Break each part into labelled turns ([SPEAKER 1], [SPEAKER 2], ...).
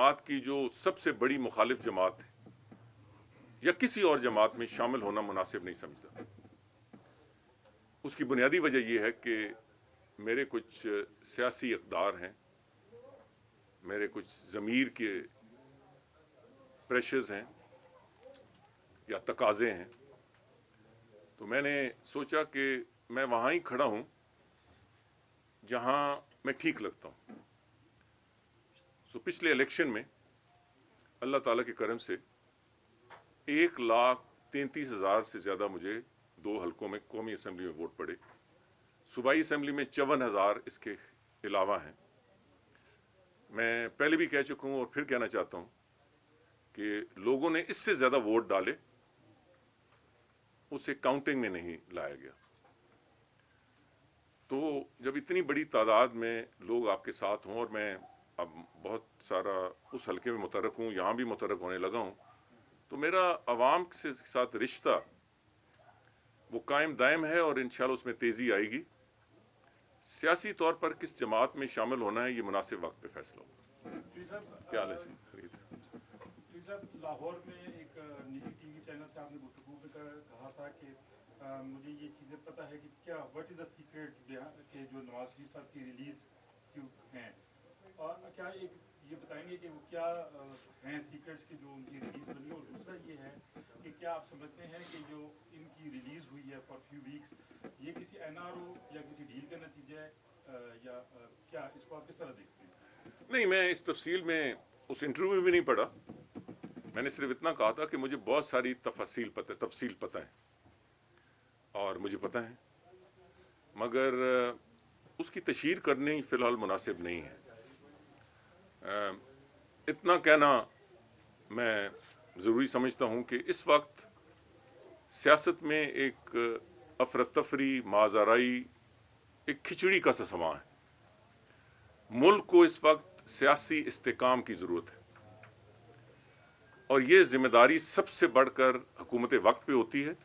[SPEAKER 1] जमात की जो सबसे बड़ी मुखालिफ जमात है, या किसी और जमात में शामिल होना मुनासिब नहीं समझता। उसकी बुनियादी वजह यह है कि मेरे कुछ सियासी इकदार हैं, मेरे कुछ ज़मीर के प्रेशर्स हैं, या तकाजे हैं। तो मैंने सोचा कि मैं वहाँ ही खड़ा हूँ, जहाँ मैं ठीक लगता हूँ। सो पिछले इलेक्शन में अल्लाह ताला के करम से एक लाख तैंतीस हज़ार से ज़्यादा मुझे दो हलकों में कौमी असम्बली में वोट पड़े। सूबाई असम्बली में चौवन हज़ार इसके अलावा हैं। मैं पहले भी कह चुका हूँ और फिर कहना चाहता हूँ कि लोगों ने इससे ज़्यादा वोट डाले, उसे काउंटिंग में नहीं लाया गया। तो जब इतनी बड़ी तादाद में लोग आपके साथ हों और मैं अब बहुत सारा उस हल्के में मुतरक हूँ यहाँ भी मुतरक होने लगा हूँ। तो मेरा आवाम के साथ रिश्ता वो कायम दायम है और इंशाल्लाह उसमें तेज़ी आएगी। सियासी तौर पर किस जमात में शामिल होना है ये मुनासिब वक्त पे फैसला होगा। क्या हाल है
[SPEAKER 2] लाहौर में एक निजी टीवी चैनल से आपने गुफ्तगू में कहा था कि आ, मुझे ये चीज़ें पता है कि क्या व्हाट इज़ द सीक्रेट के जो नवाज़ शरीफ साहब की रिलीज़ क्यों हैं? और क्या एक ये बताएँगे कि वो क्या हैं सीक्रेट्स की जो उनकी रिलीज़ बनी और दूसरा ये है कि क्या आप समझते हैं कि जो इनकी रिलीज़ हुई है फॉर फ्यू वीक्स ये किसी एनआरओ या किसी डील का नतीजा है या क्या इसको आप किस तरह देखते हैं?
[SPEAKER 1] नहीं, मैं इस तफसील में उस इंटरव्यू में भी नहीं पढ़ा। मैंने सिर्फ़ इतना कहा था कि मुझे बहुत सारी तफसील पता तफसील पता है। और मुझे पता है। मगर उसकी तशीर करनी फ़िलहाल मुनासिब नहीं है। इतना कहना मैं ज़रूरी समझता हूँ कि इस वक्त सियासत में एक अफरा तफरी माजराई, एक खिचड़ी का सा समा है। मुल्क को इस वक्त सियासी इस्तेकाम की ज़रूरत है। और ये ज़िम्मेदारी सबसे बढ़कर हुकूमत वक्त पे होती है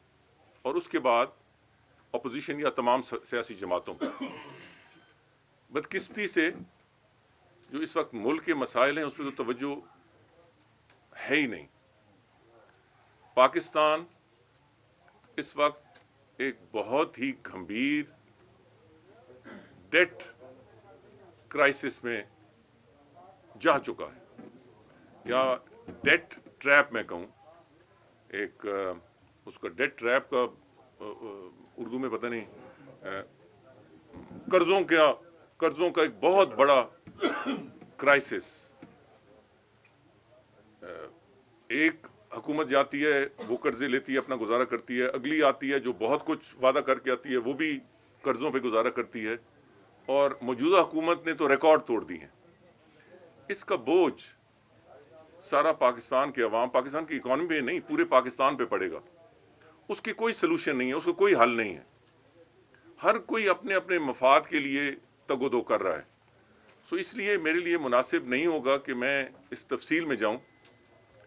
[SPEAKER 1] और उसके बाद अपोजिशन या तमाम सियासी जमातों पर बदकिस्मती से जो इस वक्त मुल्क के मसाइल हैं, उस पर तो तवज्जो है ही नहीं। पाकिस्तान इस वक्त एक बहुत ही गंभीर डेट क्राइसिस में जा चुका है। या डेट ट्रैप मैं कहूँ, एक उसका डेट ट्रैप का उर्दू में पता नहीं कर्जों का कर्जों का एक बहुत बड़ा क्राइसिस एक हुकूमत जाती है, वो कर्जे लेती है, अपना गुजारा करती है। अगली आती है, जो बहुत कुछ वादा करके आती है, वो भी कर्जों पे गुजारा करती है। और मौजूदा हुकूमत ने तो रिकॉर्ड तोड़ दी है। इसका बोझ सारा पाकिस्तान के अवाम, पाकिस्तान की इकोनॉमी पे नहीं, पूरे पाकिस्तान पे पड़ेगा। उसकी कोई सोल्यूशन नहीं है, उसका कोई हल नहीं है। हर कोई अपने अपने मफाद के लिए तगोदो कर रहा है। सो इसलिए मेरे लिए मुनासिब नहीं होगा कि मैं इस तफसील में जाऊँ।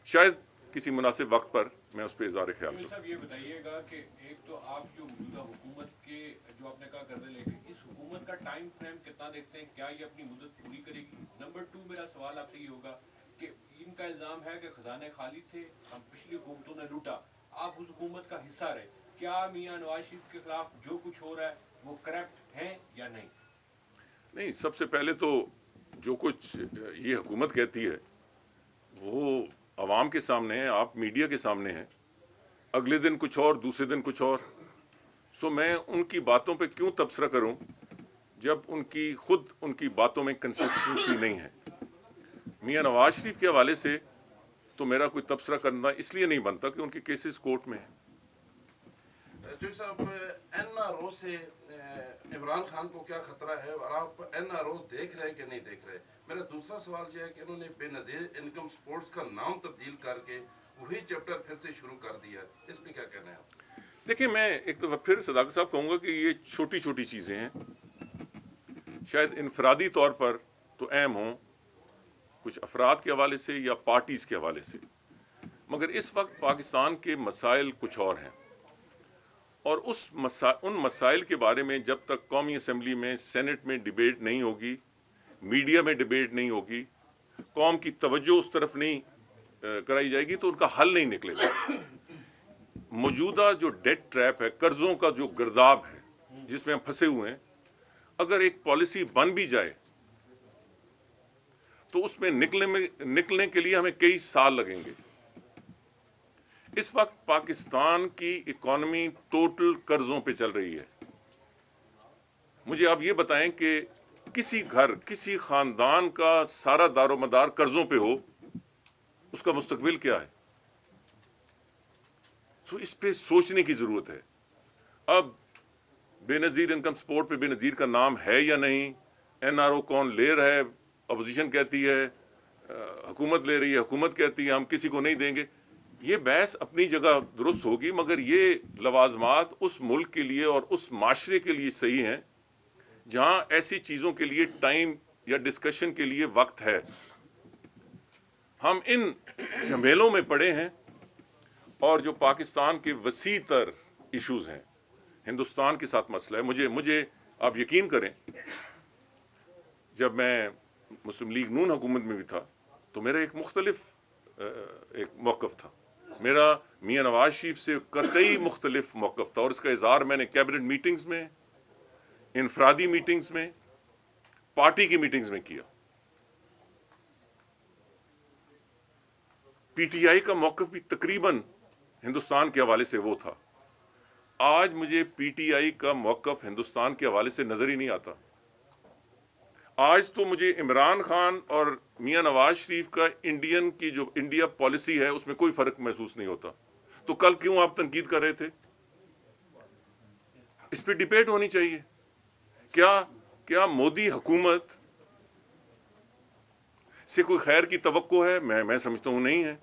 [SPEAKER 1] शायद किसी मुनासिब वक्त पर मैं उस पर इजार ख्याल
[SPEAKER 3] ये बताइएगा कि एक तो आप जो मौजूदा हुकूमत के जो आपने कहा कर्जे लेके इस हुकूमत का टाइम फ्रेम कितना देखते हैं? क्या ये अपनी मुदत पूरी करेगी? नंबर टू मेरा सवाल आपसे ये होगा कि इनका इल्ज़ाम है कि खजाने खाली थे हम पिछली हुकूमतों ने लूटा। आप उस हुकूमत का हिस्सा रहे। क्या मियाँ नवाज़ शरीफ के खिलाफ जो कुछ हो रहा है वो करप्ट है या नहीं?
[SPEAKER 1] नहीं, सबसे पहले तो जो कुछ ये हुकूमत कहती है, वो आवाम के सामने है, आप मीडिया के सामने हैं। अगले दिन कुछ और, दूसरे दिन कुछ और। सो मैं उनकी बातों पे क्यों तबसरा करूँ, जब उनकी, खुद उनकी बातों में कंसिस्टेंसी नहीं है? मियाँ नवाज़ शरीफ के हवाले से तो मेरा कोई तबसरा करना इसलिए नहीं बनता कि उनके केसेस कोर्ट में है।
[SPEAKER 4] साहब एन आर ओ से इमरान खान को क्या खतरा है और आप एन आर ओ देख रहे हैं कि नहीं देख रहे मेरा दूसरा सवाल यह है कि इन्होंने बेनजीर इनकम स्पोर्ट्स का नाम तब्दील करके वही चैप्टर फिर से शुरू कर दिया इस पर क्या कहना है
[SPEAKER 1] देखिए मैं एक तो फिर सदाकत साहब कहूँगा कि ये छोटी छोटी चीज़ें हैं शायद इनफरादी तौर पर तो अहम हों कुछ अफराद के हवाले से या पार्टीज़ के हवाले से मगर इस वक्त पाकिस्तान के मसाइल कुछ और हैं और उस मसा, उन मसाइल के बारे में जब तक कौमी असम्बली में सेनेट में डिबेट नहीं होगी मीडिया में डिबेट नहीं होगी कौम की तवज्जो उस तरफ़ नहीं कराई जाएगी तो उनका हल नहीं निकलेगा। मौजूदा जो डेट ट्रैप है कर्जों का जो गिरदाब है जिसमें हम फंसे हुए हैं अगर एक पॉलिसी बन भी जाए तो उसमें निकलने में निकलने के लिए हमें कई साल लगेंगे। इस वक्त पाकिस्तान की इकोनॉमी टोटल कर्जों पे चल रही है। मुझे आप ये बताएँ कि किसी घर, किसी खानदान का सारा दारोमदार कर्जों पे हो, उसका मुस्तकबिल क्या है? तो इस पे सोचने की ज़रूरत है। अब बेनजीर इनकम सपोर्ट पे बेनजीर का नाम है या नहीं, एनआरओ कौन ले रहा है, अपोजिशन कहती है हुकूमत ले रही है, हुकूमत कहती है, हम किसी को नहीं देंगे। ये बहस अपनी जगह दुरुस्त होगी, मगर ये लवाजमात उस मुल्क के लिए और उस माशरे के लिए सही हैं, जहाँ ऐसी चीज़ों के लिए टाइम या डिस्कशन के लिए वक्त है। हम इन झमेलों में पड़े हैं और जो पाकिस्तान के वसी तर इशूज हैं, हिंदुस्तान के साथ मसला है। मुझे मुझे आप यकीन करें, जब मैं मुस्लिम लीग नून हुकूमत में भी था तो मेरा एक मुख्तलिफ़ एक मौकफ था। मेरा मियाँ नवाज़ शरीफ से कतई मुख्तलिफ़ मौकफ था और इसका इजहार मैंने कैबिनेट मीटिंग्स में, इनफरादी मीटिंग्स में, पार्टी की मीटिंग्स में किया। पीटीआई का मौकफ भी तकरीबन हिंदुस्तान के हवाले से वो था। आज मुझे पीटीआई का मौकफ हिंदुस्तान के हवाले से नज़र ही नहीं आता। आज तो मुझे इमरान खान और मियाँ नवाज़ शरीफ का इंडियन की जो इंडिया पॉलिसी है, उसमें कोई फ़र्क महसूस नहीं होता। तो कल क्यों आप तनकीद कर रहे थे? इस पर डिबेट होनी चाहिए। क्या क्या मोदी हुकूमत से कोई खैर की तवक्को है? मैं मैं समझता हूँ नहीं है।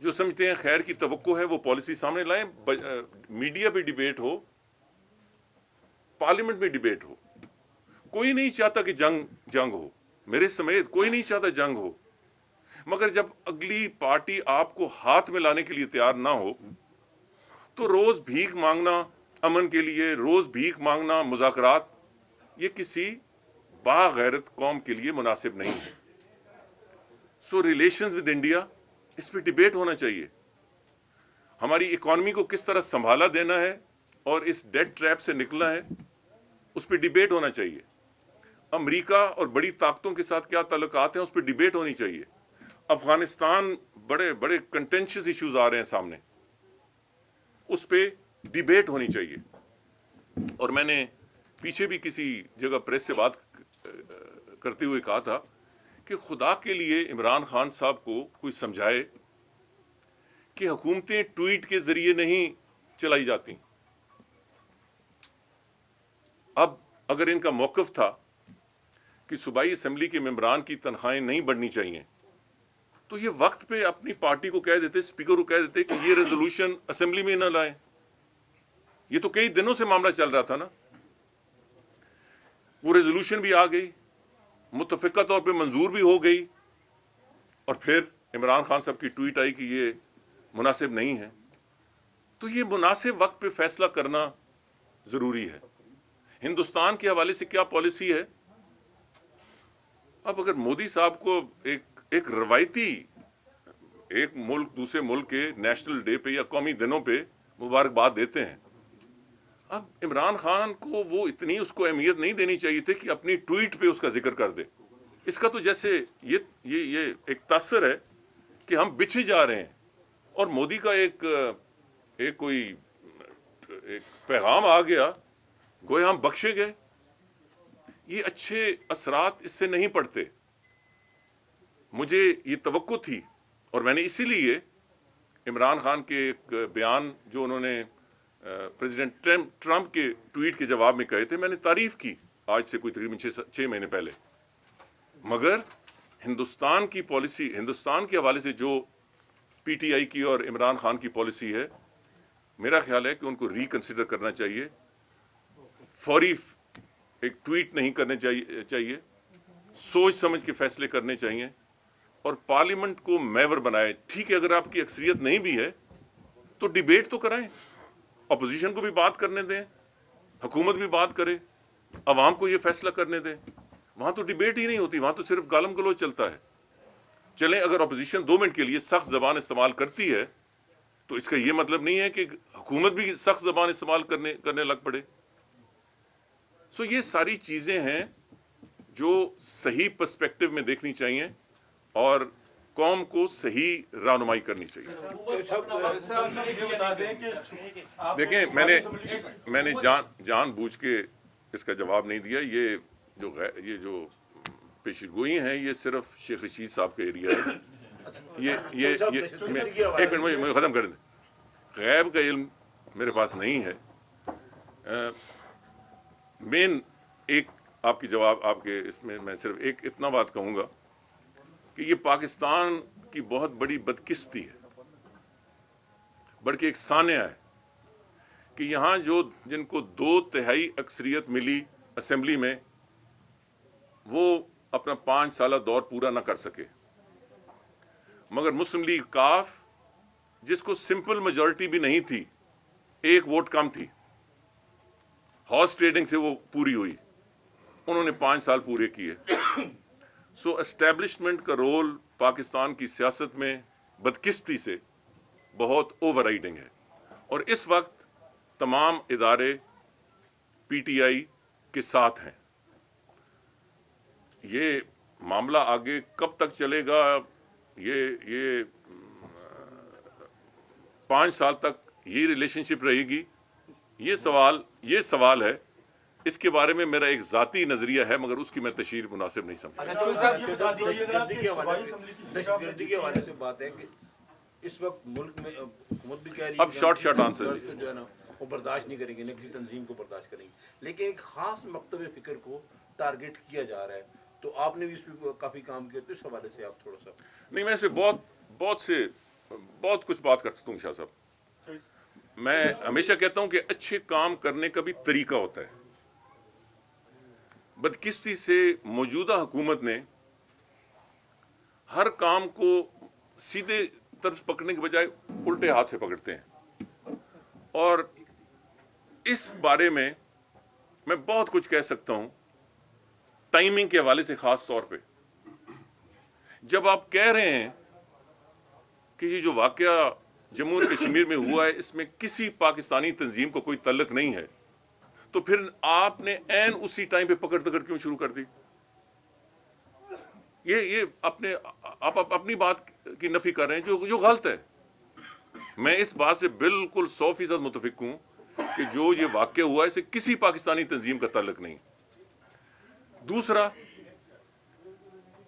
[SPEAKER 1] जो समझते हैं खैर की तवक्को है, वो पॉलिसी सामने लाएँ। मीडिया पे डिबेट हो पार्लियामेंट में डिबेट हो। कोई नहीं चाहता कि जंग जंग हो। मेरे समेत कोई नहीं चाहता जंग हो। मगर जब अगली पार्टी आपको हाथ में लाने के लिए तैयार ना हो तो रोज भीख मांगना, अमन के लिए रोज भीख मांगना, मुजाकरात, ये किसी बागैरत कौम के लिए मुनासिब नहीं है। सो रिलेशन विद इंडिया इस पर डिबेट होना चाहिए। हमारी इकोनॉमी को किस तरह संभाला देना है और इस डेट ट्रैप से निकलना है, उस पर डिबेट होना चाहिए। अमेरिका और बड़ी ताकतों के साथ क्या ताल्लुकात हैं, उस पर डिबेट होनी चाहिए। अफ़गानिस्तान बड़े बड़े कंटेंशियस इश्यूज़ आ रहे हैं सामने। उस पर डिबेट होनी चाहिए। और मैंने पीछे भी किसी जगह प्रेस से बात करते हुए कहा था कि खुदा के लिए इमरान खान साहब को कोई समझाए कि हुकूमतें ट्वीट के ज़रिए नहीं चलाई जाती। अब अगर इनका मौकफ था कि सूबाई असम्बली के मेम्बरान की तनख्वाहें नहीं बढ़नी चाहिए। तो ये वक्त पे अपनी पार्टी को कह देते, स्पीकर को कह देते कि ये रेजोल्यूशन असेंबली में ना लाए। ये तो कई दिनों से मामला चल रहा था ना। वो रेजोल्यूशन भी आ गई मुतफिका तौर पे मंजूर भी हो गई, और फिर इमरान खान साहब की ट्वीट आई कि ये मुनासिब नहीं है। तो ये मुनासिब वक्त पे फैसला करना ज़रूरी है। हिंदुस्तान के हवाले से क्या पॉलिसी है? अब अगर मोदी साहब को एक एक रवायती, एक मुल्क, दूसरे मुल्क के नेशनल डे पे या कौमी दिनों पे मुबारकबाद देते हैं, अब इमरान खान को वो इतनी उसको अहमियत नहीं देनी चाहिए थी कि अपनी ट्वीट पे उसका ज़िक्र कर दे। इसका तो जैसे ये ये ये एक तसर है कि हम बिछे जा रहे हैं। और मोदी का एक एक कोई, एक पैगाम आ गया, गोया हम बख्शे गए। ये अच्छे असरात इससे नहीं पड़ते मुझे ये तवक्को थी और मैंने इसीलिए इमरान खान के एक बयान जो उन्होंने प्रेसिडेंट ट्रंप के ट्वीट के जवाब में कहे थे, मैंने तारीफ़ की आज से कोई तकरीबन छह महीने पहले। मगर हिंदुस्तान की पॉलिसी, हिंदुस्तान के हवाले से जो पीटीआई की और इमरान खान की पॉलिसी है, मेरा ख्याल है कि उनको रिकंसिडर करना चाहिए। फौरी एक ट्वीट नहीं करने चाहिए चाहिए। सोच समझ के फैसले करने चाहिए। और पार्लियामेंट को मैवर बनाए। ठीक है, अगर आपकी अक्सरियत नहीं भी है तो डिबेट तो कराएँ। अपोजिशन को भी बात करने दें। हुकूमत भी बात करे। अवाम को यह फैसला करने दें। वहाँ तो डिबेट ही नहीं होती। वहाँ तो सिर्फ़ गालम गलो चलता है। चलें, अगर अपोजिशन दो मिनट के लिए सख्त जबान इस्तेमाल करती है तो इसका यह मतलब नहीं है कि हुकूमत भी सख्त जबान इस्तेमाल करने करने लग पड़े। सो ये सारी चीज़ें हैं जो सही पर्सपेक्टिव में देखनी चाहिए और कौम को सही रहनुमाई करनी चाहिए। देखें मैंने मैंने जान जान बूझ के इसका जवाब नहीं दिया। ये जो ये जो पेशगोई है, ये सिर्फ़ शेख रशीद साहब का एरिया है। ये ये ये एक मिनट मुझे मुझे खत्म कर दें। गैब का इल्म मेरे पास नहीं है। मेन एक आपकी जवाब आपके इसमें मैं सिर्फ़ एक इतना बात कहूँगा कि ये पाकिस्तान की बहुत बड़ी बदकिस्ती है। बल्कि एक सान्या है कि यहाँ जो जिनको दो तिहाई अक्सरियत मिली असेंबली में, वो अपना पाँच साल दौर पूरा ना कर सके। मगर मुस्लिम लीग काफ, जिसको सिंपल मेजोरिटी भी नहीं थी, एक वोट कम थी। हॉर्स ट्रेडिंग से वो पूरी हुई। उन्होंने पाँच साल पूरे किए। सो एस्टेब्लिशमेंट का रोल पाकिस्तान की सियासत में बदकिस्ती से बहुत ओवरराइडिंग है। और इस वक्त तमाम इदारे पीटीआई के साथ हैं। ये मामला आगे कब तक चलेगा, ये ये पाँच साल तक ये रिलेशनशिप रहेगी। ये सवाल ये सवाल है इसके बारे में मेरा एक जाती नज़रिया है मगर उसकी मैं तशहर मुनासिब नहीं समझता।
[SPEAKER 5] अच्छा चौधरी साहब दहशतगर्दी के हवाले से दहशतगर्दी के हवाले से बात है कि इस वक्त मुल्क में हुकूमत भी कह रही
[SPEAKER 1] अब answer
[SPEAKER 5] दहशतगर्द को जो। है ना वो बर्दाश्त नहीं करेंगे न किसी तंजीम को बर्दाश्त करेंगे। लेकिन एक खास मकतब फ़िक्र को टारगेट किया जा रहा है। तो आपने भी इस पर काफ़ी काम किया तो इस हवाले से आप थोड़ा सा
[SPEAKER 1] नहीं मैं इसे बहुत बहुत से बहुत कुछ बात कर सकता हूँ शाह साहब। मैं हमेशा कहता हूँ कि अच्छे काम करने का भी तरीका होता है। बदकिस्ती से मौजूदा हुकूमत ने हर काम को सीधे तरफ़ पकड़ने के बजाय उल्टे हाथ से पकड़ते हैं। और इस बारे में मैं बहुत कुछ कह सकता हूँ टाइमिंग के हवाले से खास तौर पे। जब आप कह रहे हैं कि ये जो वाकया जम्मू और कश्मीर में हुआ है इसमें किसी पाकिस्तानी तंजीम को कोई तल्लक नहीं है। तो फिर आपने एन उसी टाइम पे पकड़ पकड़ क्यों शुरू कर दी? ये ये अपने आप, आप अपनी बात की नफी कर रहे हैं जो जो गलत है। मैं इस बात से बिल्कुल सौ फ़ीसद मुतफिक हूँ कि जो ये वाक्य हुआ है इसे किसी पाकिस्तानी तंजीम का तल्लक नहीं। दूसरा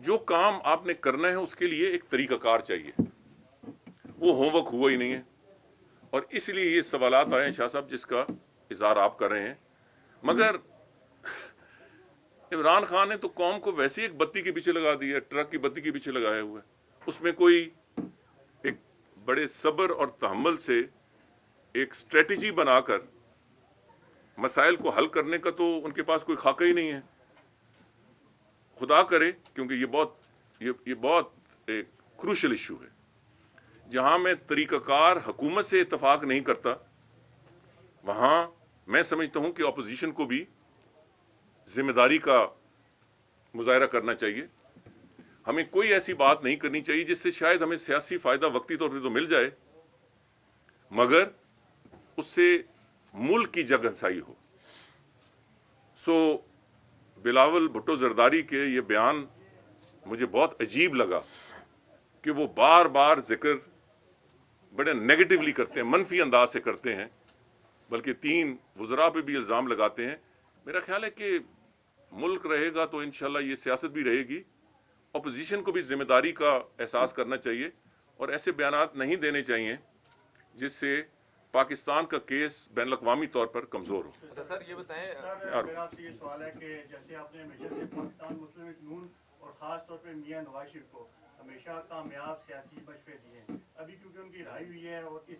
[SPEAKER 1] जो काम आपने करना है उसके लिए एक तरीकाकार चाहिए। वो होमवर्क हुआ ही नहीं है। और इसलिए ये सवालात आए हैं शाह साहब, जिसका इजहार आप कर रहे हैं। मगर इमरान खान ने तो कौम को वैसे ही एक बत्ती के पीछे लगा दिया, ट्रक की बत्ती के पीछे लगाया हुआ है। उसमें कोई एक बड़े सब्र और तहमल से एक स्ट्रेटजी बनाकर मसाइल को हल करने का तो उनके पास कोई खाका ही नहीं है। खुदा करे, क्योंकि ये बहुत, ये ये बहुत एक क्रूशल इशू है। जहाँ मैं तरीकाकार हुकूमत से इतफाक नहीं करता, वहाँ मैं समझता हूँ कि ऑपोजिशन को भी ज़िम्मेदारी का मुजाहरा करना चाहिए। हमें कोई ऐसी बात नहीं करनी चाहिए जिससे शायद हमें सियासी फ़ायदा वक्ती तौर पर तो मिल जाए, मगर उससे मुल्क की जगहसाई हो। सो बिलावल भुट्टो जरदारी के ये बयान मुझे बहुत अजीब लगा कि वो बार बार ज़िक्र बड़े नेगेटिवली करते हैं मनफी अंदाज से करते हैं बल्कि तीन वजरा पे भी इल्ज़ाम लगाते हैं। मेरा ख्याल है कि मुल्क रहेगा तो इंशाल्लाह ये सियासत भी रहेगी। अपोजिशन को भी ज़िम्मेदारी का एहसास करना चाहिए और ऐसे बयान नहीं देने चाहिए जिससे पाकिस्तान का केस बैन अवी तौर पर कमज़ोर हो।
[SPEAKER 6] अच्छा सर ये बताएँ
[SPEAKER 7] सर मेरा आपसे ये सवाल है कि जैसे आपने हमेशा से पाकिस्तान मुस्लिम नून और खास तौर पर मियाँ नवाज़ शरीफ को हमेशा कामयाब सियासी मशवरे दिए हैं। अभी क्योंकि उनकी राय हुई है और इस